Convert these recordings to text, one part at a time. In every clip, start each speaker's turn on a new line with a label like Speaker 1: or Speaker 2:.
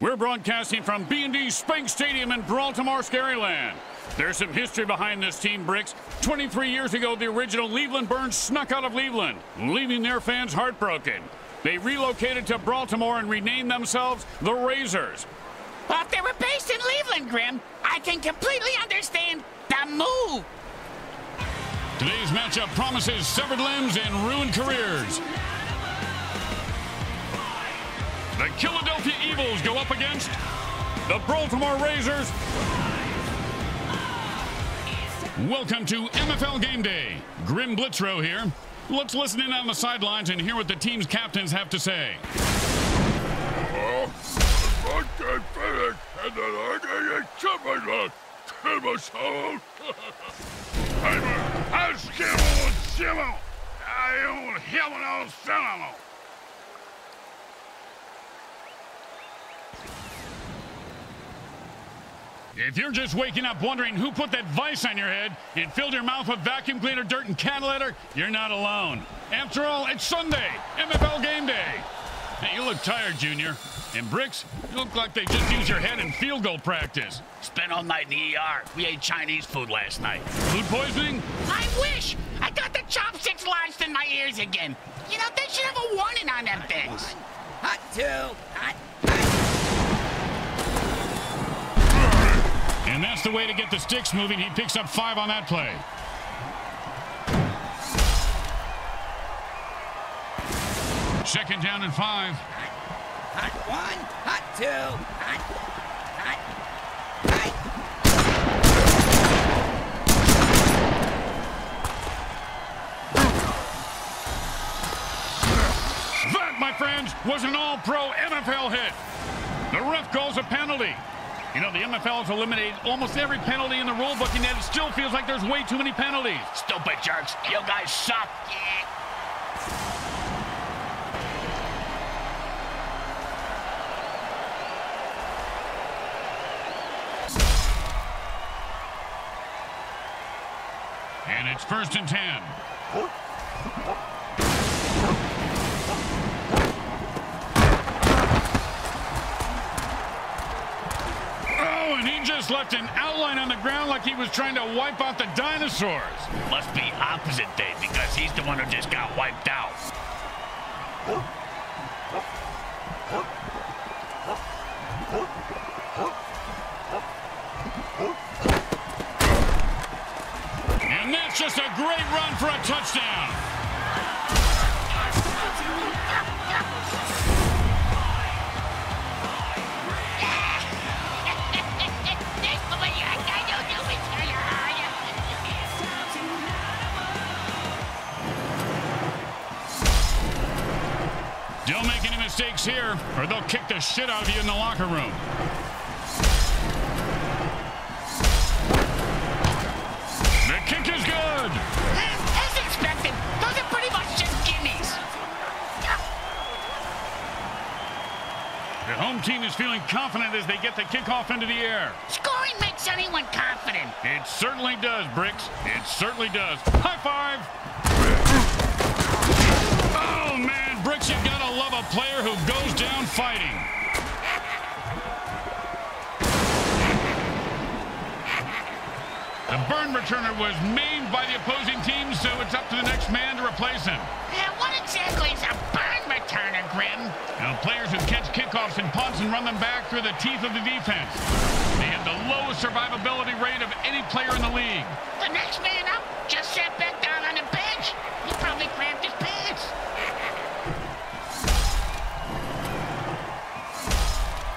Speaker 1: We're broadcasting from B&D Spank Stadium in Brawltimore, Scaryland. There's some history behind this team, Bricks. 23 years ago, the original Cleveland Burns snuck out of Cleveland, leaving their fans heartbroken. They relocated to Brawltimore and renamed themselves the Razors.
Speaker 2: Well, if they were based in Cleveland, Grim, I can completely understand the move.
Speaker 1: Today's matchup promises severed limbs and ruined careers. The Killadelphia Go up against the Brawltimore Razors. Welcome to MFL Game Day. Grim Blitzrow here. Let's listen in on the sidelines and hear what the team's captains have to say. If you're just waking up wondering who put that vice on your head and filled your mouth with vacuum cleaner, dirt, and cat litter, you're not alone. After all, it's Sunday, MFL game day. Hey, you look tired, Junior. And Bricks, you look like they just used your head in field goal practice.
Speaker 2: Spent all night in the ER. We ate Chinese food last night.
Speaker 1: Food poisoning?
Speaker 2: I wish! I got the chopsticks lodged in my ears again. You know, they should have a warning on them things.
Speaker 3: Hot two, hot,
Speaker 1: And that's the way to get the sticks moving. He picks up five on that play. Second down and five.
Speaker 3: hot one, hot two, hot, hot,
Speaker 1: That, my friends, was an all-pro MFL hit. The ref calls a penalty. You know, the MFL has eliminated almost every penalty in the rule book, and yet it still feels like there's way too many penalties.
Speaker 2: Stupid jerks. You guys suck.
Speaker 1: And it's first and ten. Oh, just left an outline on the ground like he was trying to wipe out the dinosaurs.
Speaker 2: Must be opposite day because he's the one who just got wiped out.
Speaker 1: And that's just a great run for a touchdown. Locker room. The kick is good.
Speaker 2: As expected, those are pretty much just gimmies.
Speaker 1: The home team is feeling confident as they get the kickoff into the air.
Speaker 2: Scoring makes anyone confident.
Speaker 1: It certainly does, Bricks. It certainly does. High five. Oh, man, Bricks, you've got to love a player who goes down fighting. The burn returner was maimed by the opposing team, so it's up to the next man to replace him.
Speaker 2: Yeah, what exactly is a burn returner, Grim?
Speaker 1: Now, players who catch kickoffs and punts and run them back through the teeth of the defense. They have the lowest survivability rate of any player in the league.
Speaker 2: The next man up just sat back down on the bench. He probably cramped his pants.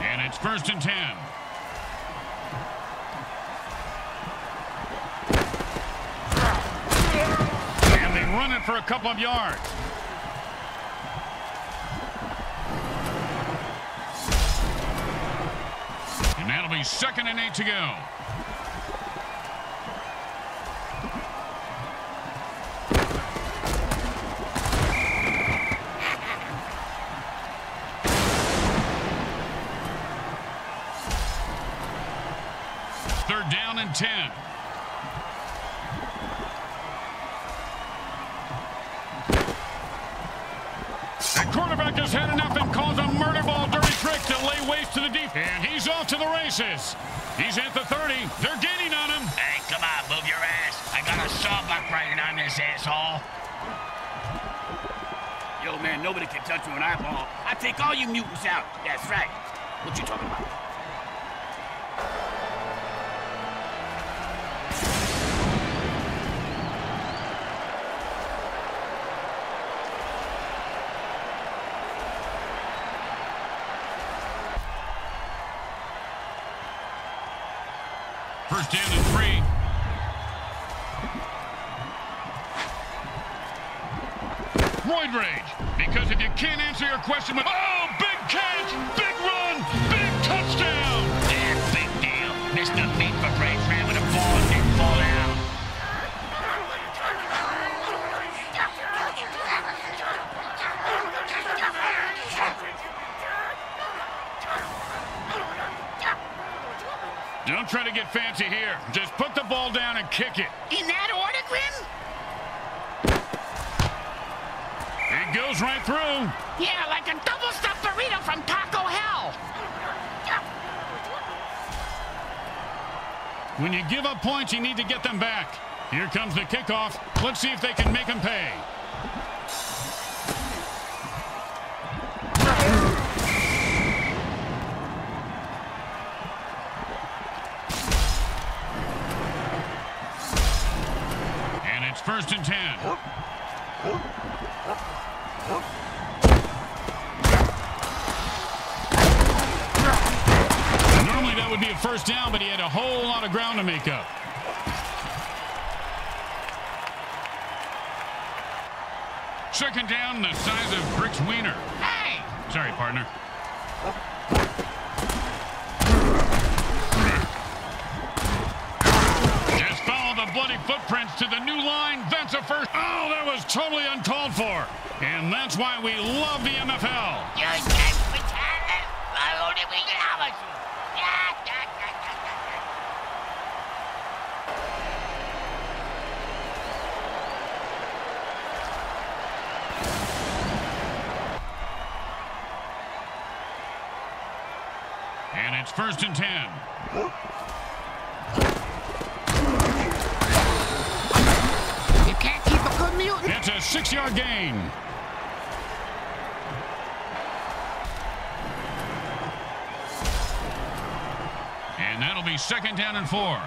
Speaker 1: And it's first and ten. And they run it for a couple of yards. And that'll be second and eight to go. And he's off to the races. He's at the 30. They're gaining on him.
Speaker 2: Hey, come on, move your ass. I got a sawbuck riding on this asshole. Yo, man, nobody can touch you an eyeball. I take all you mutants out. That's right. What you talking about?
Speaker 1: First down and three. Roid rage. Because if you can't answer your question with, oh, big catch, big run, big touchdown.
Speaker 2: Yeah, big deal. Mr. Meat for Brains ran with a ball and didn't fall down.
Speaker 1: Don't try to get fancy down and kick it.
Speaker 2: In that order, Grim?
Speaker 1: It goes right through.
Speaker 2: Yeah, like a double stuffed burrito from Taco Hell.
Speaker 1: When you give up points, you need to get them back. Here comes the kickoff. Let's see if they can make them pay. First and ten. Normally that would be a first down, but he had a whole lot of ground to make up. Second down, the size of Brick's wiener.
Speaker 2: Hey!
Speaker 1: Sorry, partner. Just follow the bloody footprints to the new line. That's a first. Oh, that was totally uncalled for. And that's why we love the
Speaker 2: yeah.
Speaker 1: And it's first and ten. Six-yard gain. And that'll be second down and four.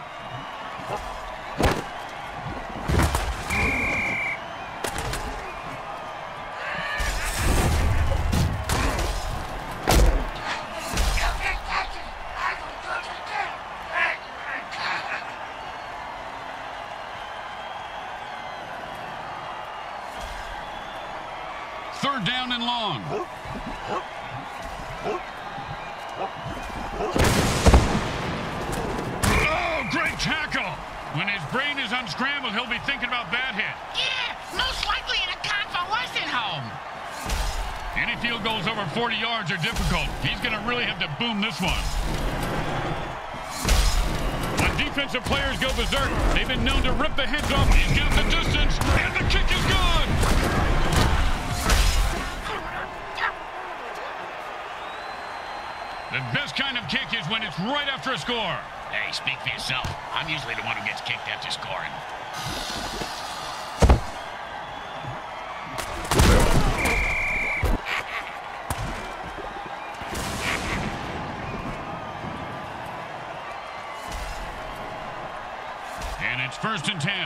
Speaker 1: Third down and long. Oh, great tackle. When his brain is unscrambled, he'll be thinking about that hit.
Speaker 2: Yeah, most likely in a convalescent home.
Speaker 1: Any field goals over 40 yards are difficult. He's going to really have to boom this one. When defensive players go berserk, they've been known to rip the heads off. He's got the distance, and the kick is good. The best kind of kick is when it's right after a score.
Speaker 2: Hey, speak for yourself. I'm usually the one who gets kicked after scoring.
Speaker 1: And it's first and 10.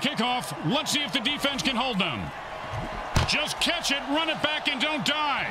Speaker 1: Kickoff. Let's see if the defense can hold them. Just catch it, run it back, and don't die.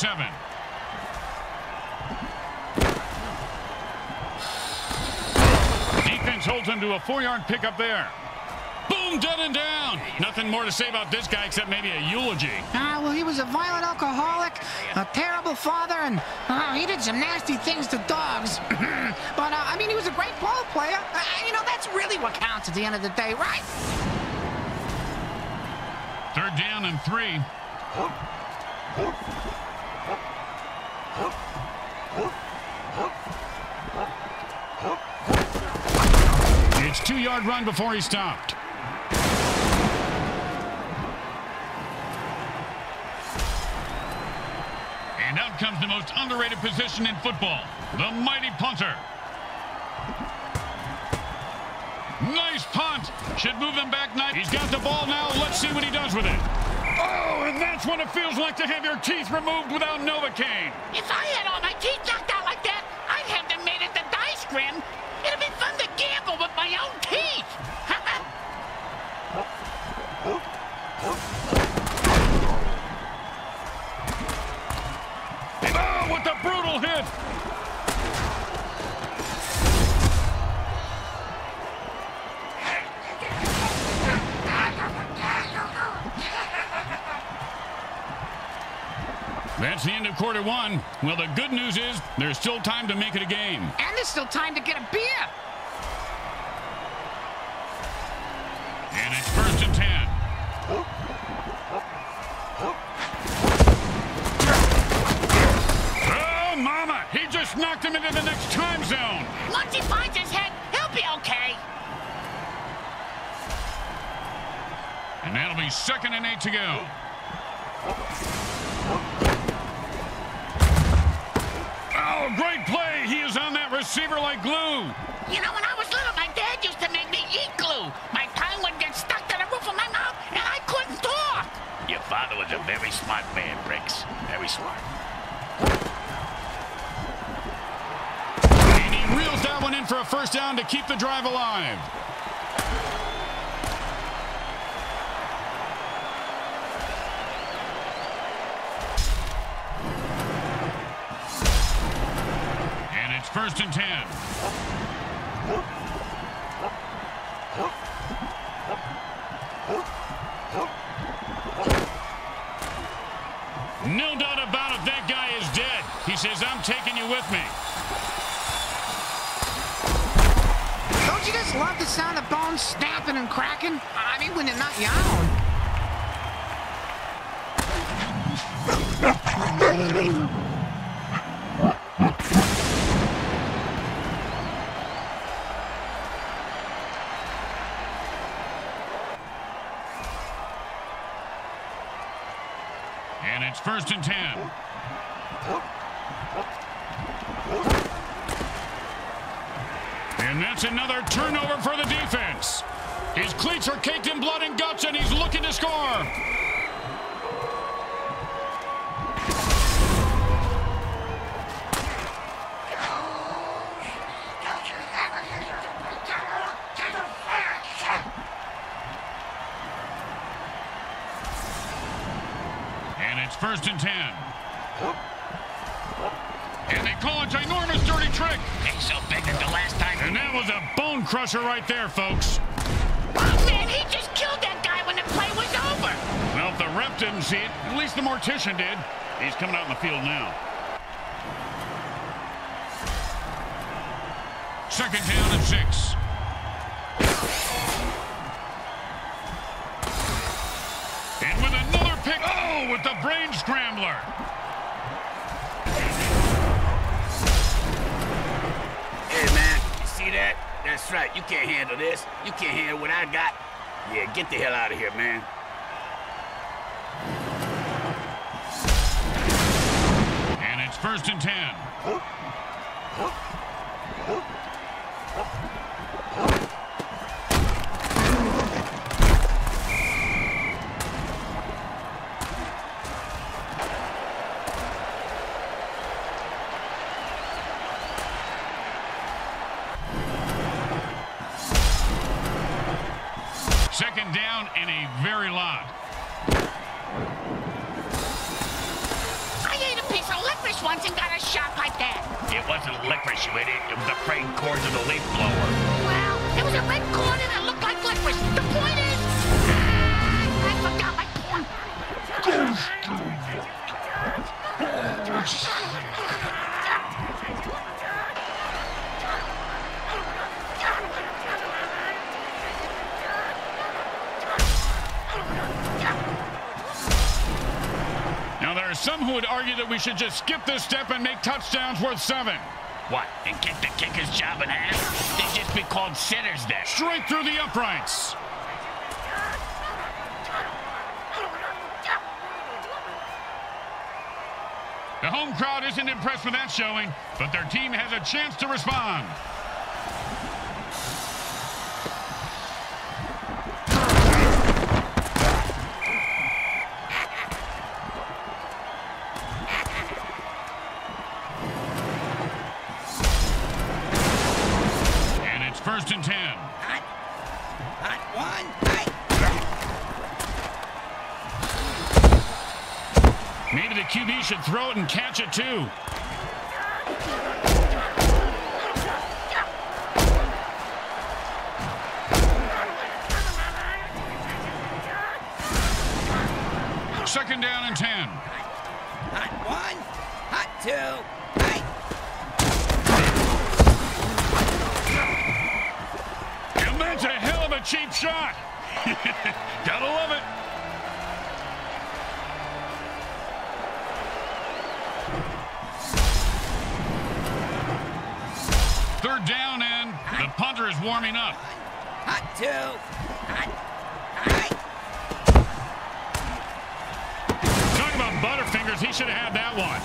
Speaker 1: Seven. Defense holds him to a four-yard pickup there. Boom, dead and down. Nothing more to say about this guy except maybe a eulogy.
Speaker 4: Ah, well, he was a violent alcoholic, a terrible father, and uh, he did some nasty things to dogs. but, uh, I mean, he was a great ball player. Uh, you know, that's really what counts at the end of the day, right?
Speaker 1: Third down and three. It's two-yard run before he stopped. And out comes the most underrated position in football, the mighty punter. Nice punt. Should move them back nice. He's got the ball now. Let's see what he does with it. And that's what it feels like to have your teeth removed without Novocaine.
Speaker 2: If I had all my teeth knocked out like that, I'd have them made at the dice grim. It'd be fun to gamble with my own teeth.
Speaker 1: Oh, with the brutal hit. That's the end of quarter one. Well, the good news is there's still time to make it a game.
Speaker 4: And there's still time to get a beer.
Speaker 1: And it's first and ten. Oh, mama! He just knocked him into the next time zone.
Speaker 2: Once he finds his head, he'll be okay.
Speaker 1: And that'll be second and eight to go. Receiver like glue.
Speaker 2: You know, when I was little, my dad used to make me eat glue. My tongue would get stuck to the roof of my mouth, and I couldn't talk. Your father was a very smart man, Bricks. Very smart.
Speaker 1: And he reels that one in for a first down to keep the drive alive. First and ten. No doubt about it, that guy is dead. He says, I'm taking you with me.
Speaker 4: Don't you just love the sound of bones snapping and cracking? I mean, when they're not your
Speaker 1: And it's first and ten. And that's another turnover for the defense. His cleats are caked in blood and guts, and he's looking to score. crusher right there, folks.
Speaker 2: Oh, man, he just killed that guy when the play was over.
Speaker 1: Well, if the ref didn't see it, at least the mortician did. He's coming out in the field now. Second down and six. And with another pick, oh, with the brain scrambler.
Speaker 3: Hey, man, you see that? That's right. You can't handle this. You can't handle what I got. Yeah, get the hell out of here, man.
Speaker 1: And it's first and ten. Second down and a very lot.
Speaker 2: I ate a piece of licorice once and got a shot like that.
Speaker 5: It wasn't licorice, you idiot. It was the frayed cords of the leaf blower.
Speaker 2: Well, it was a red corn and it looked like licorice. The point
Speaker 1: would argue that we should just skip this step and make touchdowns worth seven.
Speaker 5: What, and kick the kicker's job in half? They'd just be called sinners then.
Speaker 1: Straight through the uprights. The home crowd isn't impressed with that showing, but their team has a chance to respond. Throw it and catch it too. Second down and ten.
Speaker 3: Hot one. Hot two. Hot.
Speaker 1: And that's a hell of a cheap shot. Gotta love it. Third down and the punter is warming up.
Speaker 3: Hot two. Hot. Hot.
Speaker 1: Talk about Butterfingers, he should have had that one.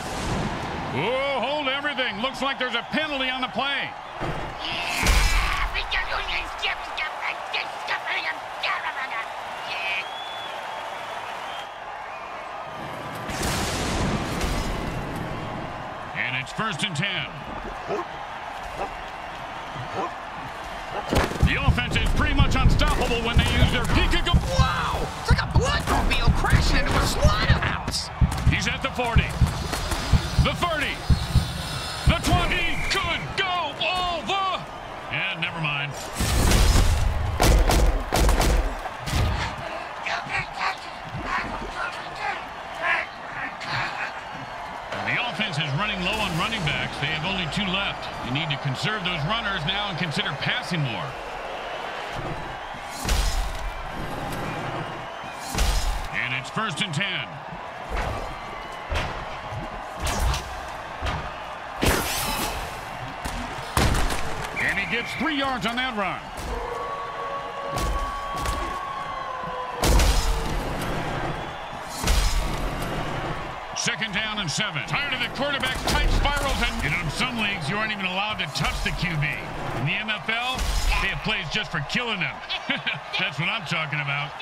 Speaker 1: Whoa, hold everything. Looks like there's a penalty on the play. And it's first and ten. The offense is pretty much unstoppable when they use their and go.
Speaker 4: Wow! It's like a bloodmobile crashing into a slaughterhouse.
Speaker 1: He's at the 40. The 30. The 20. Could go over. And never mind. The offense is running low on running backs. They have only two left. You need to conserve those runners now and consider passing more. And it's first and 10. And he gets three yards on that run. Second down and seven. Tired of the quarterback tight spirals and you know, in some leagues you aren't even allowed to touch the QB. In the MFL, they have plays just for killing them. That's what I'm talking about.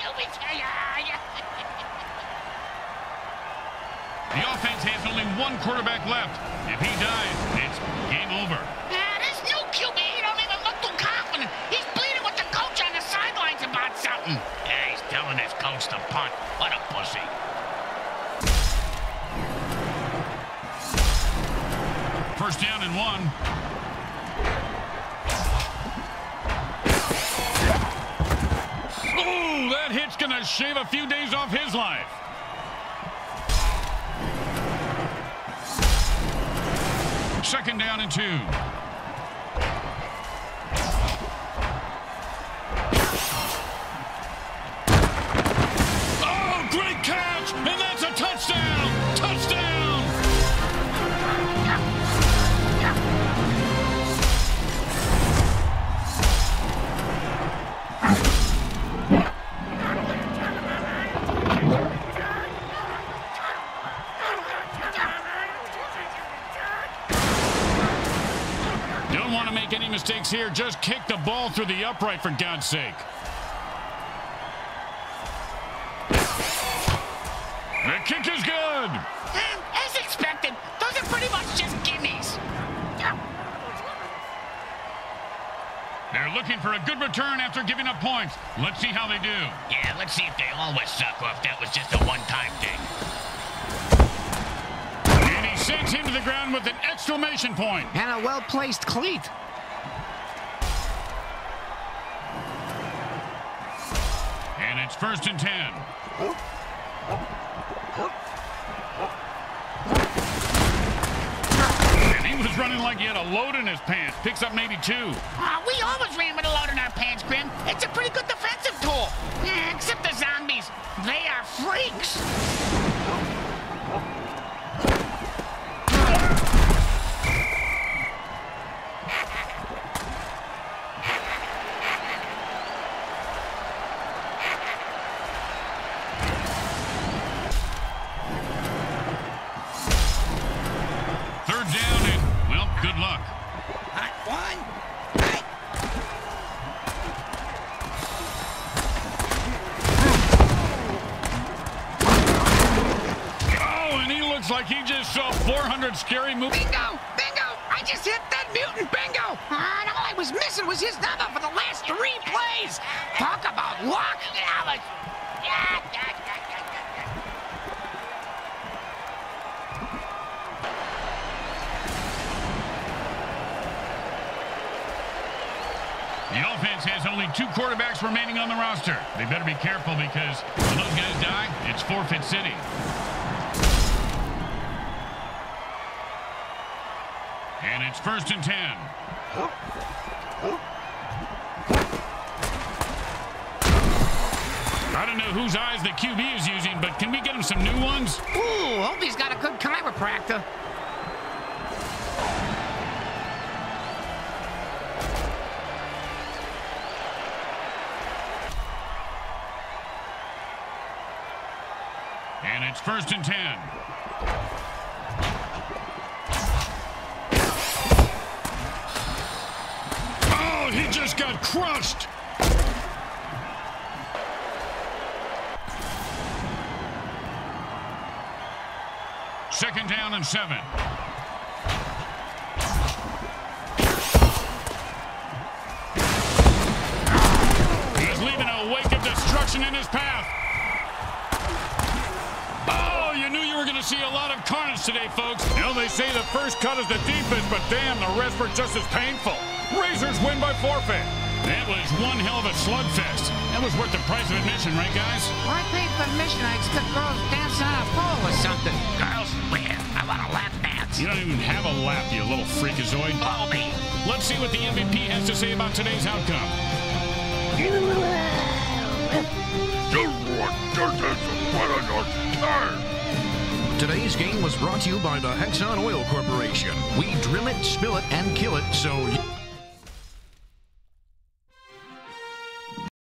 Speaker 1: The offense has only one quarterback left. If he dies, it's game over. And one. Ooh, that hit's gonna shave a few days off his life. Second down and two. Mistakes here. Just kick the ball through the upright, for God's sake. The kick is good.
Speaker 2: As expected, those are pretty much just gimmies.
Speaker 1: They're looking for a good return after giving up points. Let's see how they do.
Speaker 5: Yeah, let's see if they always suck or if that was just a one-time thing.
Speaker 1: And he sends him to the ground with an exclamation point.
Speaker 4: And a well-placed cleat.
Speaker 1: It's first and ten. And he was running like he had a load in his pants. Picks up maybe two.
Speaker 2: Uh, we always ran with a load in our pants, Grim. It's a pretty good defensive tool. Except the zombies. They are freaks.
Speaker 1: Like he just saw 400 scary movies.
Speaker 4: Bingo! Bingo! I just hit that mutant bingo! And all I was missing was his number for the last three plays! Talk about luck!
Speaker 2: Yeah, but... Yeah, yeah, yeah, yeah, yeah, yeah.
Speaker 1: The offense has only two quarterbacks remaining on the roster. They better be careful because when those guys die, it's forfeit city. It's first and ten. I don't know whose eyes the QB is using, but can we get him some new ones?
Speaker 4: Ooh, hope he's got a good chiropractor.
Speaker 1: And it's first and ten. Just got crushed. Second down and seven. He's leaving a wake of destruction in his path. Oh, you knew you were going to see a lot of carnage today, folks. You know, they say the first cut is the deepest, but damn, the rest were just as painful. Razors win by forfeit. That was one hell of a slugfest. That was worth the price of admission, right, guys?
Speaker 4: Well, I paid for admission. I expect girls dancing on a pole or something.
Speaker 5: Girls, where? I want a lap dance.
Speaker 1: You don't even have a lap, you little freakazoid.
Speaker 5: Blow me.
Speaker 1: Let's see what the MVP has to say about today's outcome.
Speaker 6: Today's game was brought to you by the Hexon Oil Corporation. We drill it, spill it, and kill it so you...